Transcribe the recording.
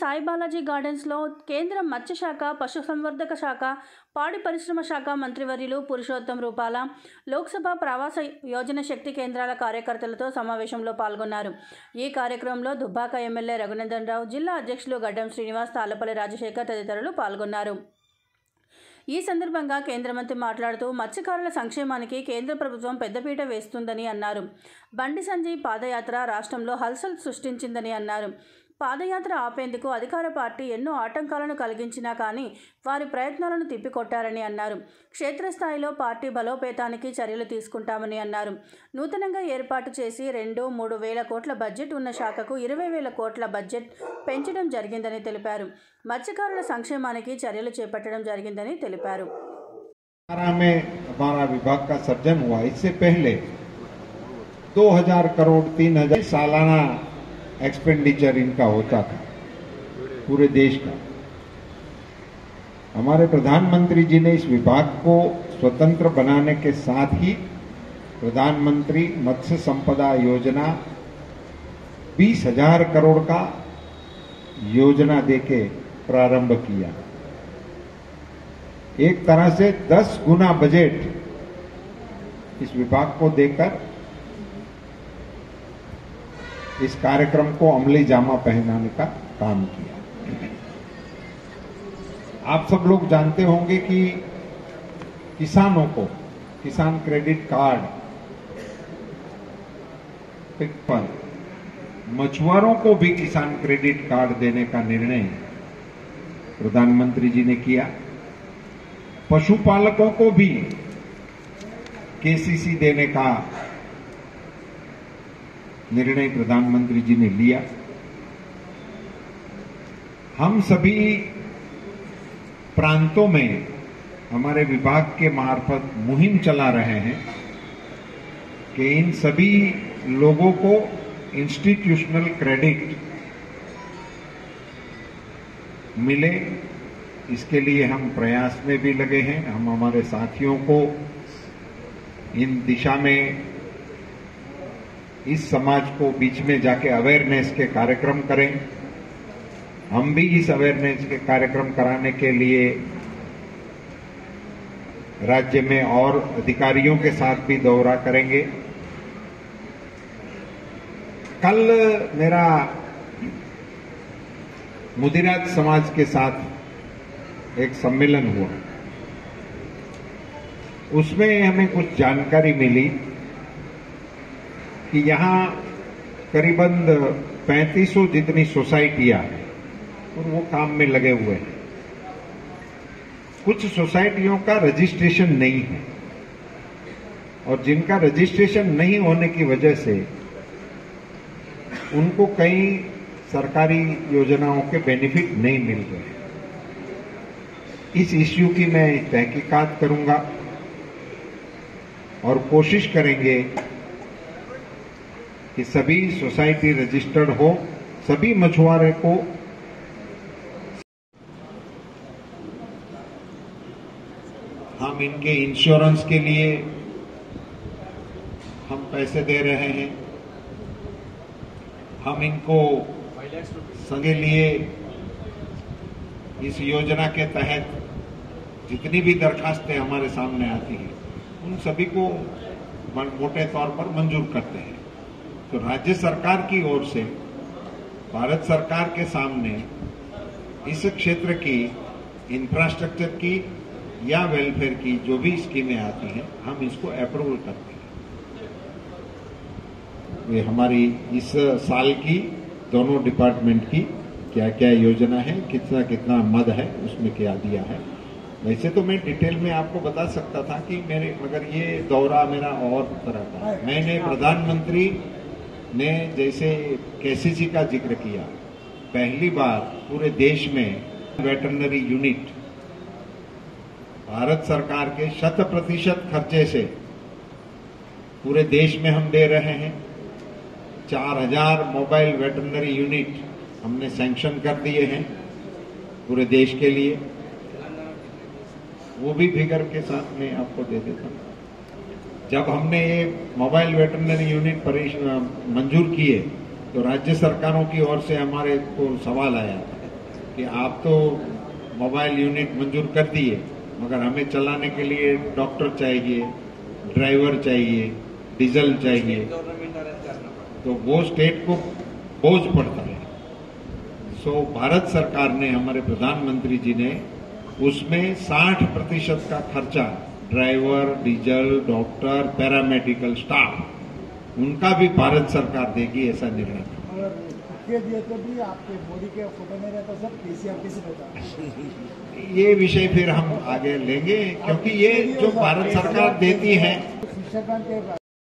సాయి బాలాజీ గార్డెన్స్లో కేంద్ర మత్స్యశాఖ పశుసంవర్ధక శాఖ పాడి పరిశ్రమ శాఖ మంత్రివర్యులు పురుషోత్తం రూపాల లోక్సభ ప్రవాస యోజన శక్తి కేంద్రాల కార్యకర్తలతో సమావేశంలో పాల్గొన్నారు. ఈ కార్యక్రమంలో దుబ్బాక ఎమ్మెల్యే రఘునందన్ రావు జిల్లా అధ్యక్షులు గడ్డం శ్రీనివాస్ తాళ్ళపల్లి రాజశేఖర్ తదితరులు పాల్గొన్నారు. ఈ సందర్భంగా కేంద్ర మంత్రి మాట్లాడుతూ మత్స్యకారుల సంక్షేమానికి కేంద్ర ప్రభుత్వం పెద్దపీట వేస్తుందని అన్నారు. బండి సంజయ్ పాదయాత్ర రాష్ట్రంలో హల్సల్ సృష్టించిందని అన్నారు. పాదయాత్ర ఆపేందుకు అధికార పార్టీ ఎన్నో ఆటంకాలను కలిగించినా కానీ వారి ప్రయత్నాలను తిప్పికొట్టారని అన్నారు క్షేత్రస్థాయిలో పార్టీ బలోపేతానికి చర్యలు తీసుకుంటామని అన్నారు నూతనంగా ఏర్పాటు చేసి రెండు మూడు వేల కోట్ల బడ్జెట్ ఉన్న శాఖకు ఇరవై వేల కోట్ల బడ్జెట్ పెంచడం జరిగిందని తెలిపారు మత్స్యకారుల సంక్షేమానికి చర్యలు చేపట్టడం జరిగిందని తెలిపారు हरियाणा में हमारा विभाग का सर्जन हुआ इससे पहले 2000 करोड़ 3000 सालाना एक्सपेंडिचर इनका होता था, पूरे देश का। हमारे प्रधानमंत्री जी ने इस विभाग को स्वतंत्र बनाने के साथ ही प्रधानमंत्री मत्स्य संपदा योजना बीस हज़ार करोड़ का योजना देके प्रारंभ किया। एक तरह से 10 गुना बजट इस विभाग को देकर इस कार्यक्रम को अमली जामा पहनाने का काम किया। आप सब लोग जानते होंगे कि किसानों को, किसान क्रेडिट कार्ड पर मछुआरों को भी किसान क्रेडिट कार्ड देने का निर्णय प्रधानमंत्री जी ने किया। पशुपालकों को भी केसीसी देने का निर्णय प्रधानमंत्री जी ने लिया। हम सभी प्रांतों में हमारे विभाग के मार्फत मुहिम चला रहे हैं कि इन सभी लोगों को इंस्टीट्यूशनल क्रेडिट मिले। इसके लिए हम प्रयास में भी लगे हैं। हम हमारे साथियों को इन दिशा में इस समाज को बीच में जाके अवेयरनेस के कार्यक्रम करें। हम भी इस अवेयरनेस के कार्यक्रम कराने के लिए राज्य में और अधिकारियों के साथ भी दौरा करेंगे। कल मेरा मुदिराज समाज के साथ एक सम्मेलन हुआ। उसमें हमें कुछ जानकारी मिली। कि यहाँ करीबन 3500 जितनी सोसाइटियाँ हैं और वो काम में लगे हुए हैं। कुछ सोसाइटियों का रजिस्ट्रेशन नहीं है। और जिनका रजिस्ट्रेशन नहीं होने की वजह से उनको कई सरकारी योजनाओं के बेनिफिट नहीं मिल रहे इस इश्यू की मैं तहकीकात करूँगा और कोशिश करेंगे कि सभी सोसाइटी रजिस्टर्ड हो, सभी मछुआरे को हम इनके इंश्योरेंस के लिए हम पैसे दे रहे हैं। हम इनको संगे लिए इस योजना के तहत जितनी भी दरखास्तें हमारे सामने आती हैं, उन सभी को मोटे तौर पर मंजूर करते हैं। तो राज्य सरकार की ओर से भारत सरकार के सामने इस क्षेत्र की इंफ्रास्ट्रक्चर की या वेलफेयर की जो भी स्कीमें आती हैं हम इसको अप्रूवल करते हैं। ये हमारी इस साल की दोनों डिपार्टमेंट की क्या क्या योजना है कितना कितना मद है उसमें क्या दिया है। वैसे तो मैं डिटेल में आपको बता सकता था कि मेरे मगर ये दौरा मेरा और तरह का मैंने प्रधानमंत्री ने जैसे केसीसी का ज़िक्र किया, पहली बार पूरे देश में वेटरनरी यूनिट भारत सरकार के शत प्रतिशत खर्चे से पूरे देश में हम दे रहे हैं। चार हज़ार मोबाइल वेटरनरी यूनिट हमने सैंक्शन कर दिए हैं पूरे देश के लिए। वो भी फिगर के साथ मैं आपको दे देता हूँ। जब हमने ये मोबाइल वेटरनरी यूनिट मंजूर किए तो राज्य सरकारों की ओर से हमारे को सवाल आया कि आप तो मोबाइल यूनिट मंजूर कर दिए मगर हमें चलाने के लिए डॉक्टर चाहिए ड्राइवर चाहिए डीजल चाहिए। तो वो स्टेट को बोझ पड़ता है। सो भारत सरकार ने हमारे प्रधानमंत्री जी ने उसमें 60 प्रतिशत का खर्चा driver diesel doctor paramedical staff उनका भी भारत सरकार देगी ऐसा निर्णय और दिए तो भी आपके मोदी के फ़ोटो में रहता सर केसीआर कैसे रहता। ये विषय फिर हम आगे लेंगे क्योंकि ये जो भारत सरकार देती है